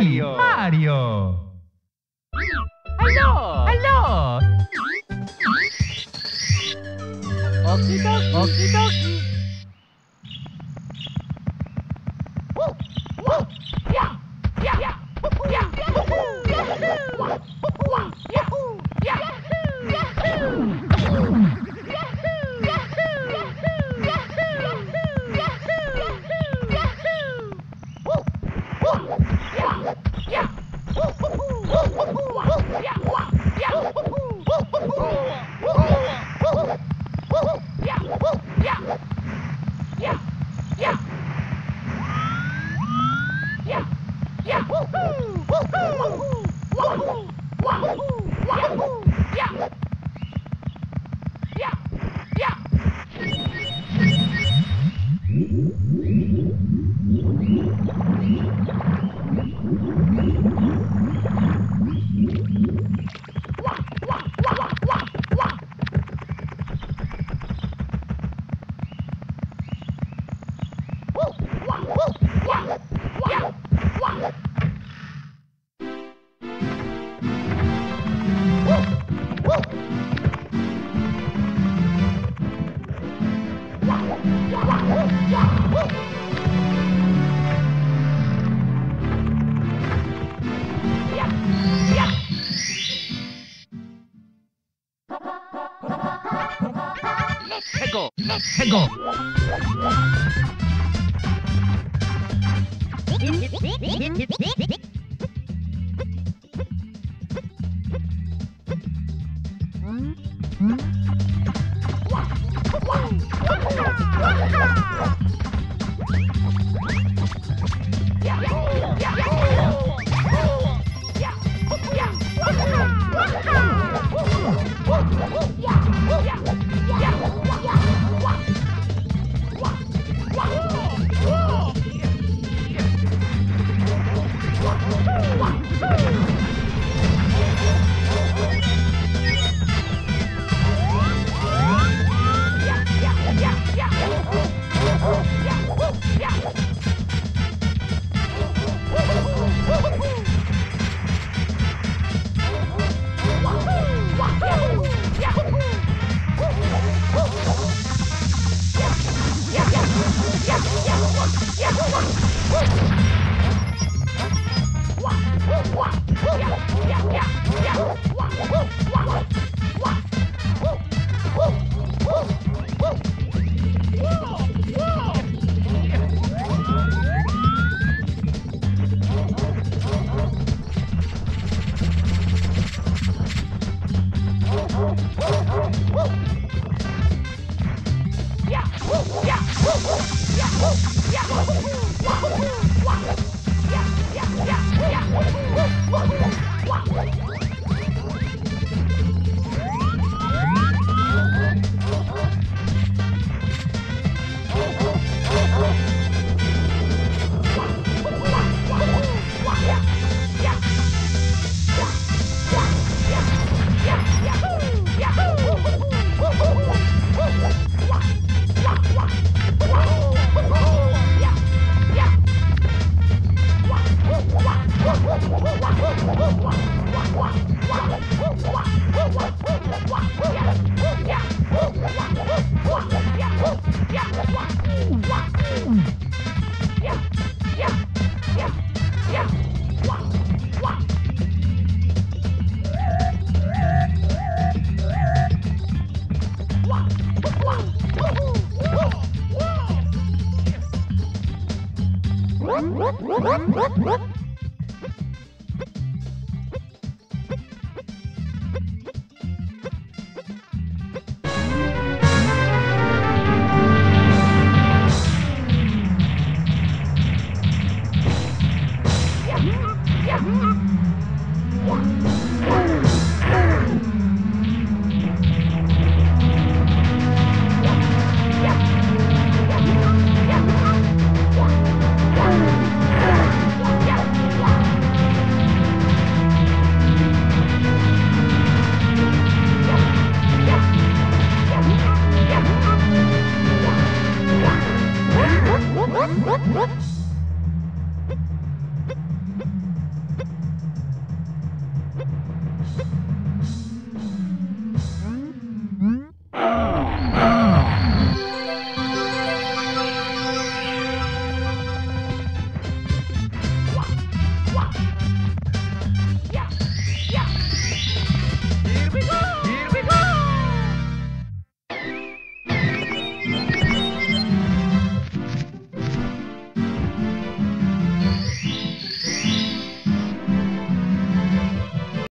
Mario. Mario. ¡Aló! ¡Aló! ¡Ojitos, ojitos! Okie tego! Yeah. やっ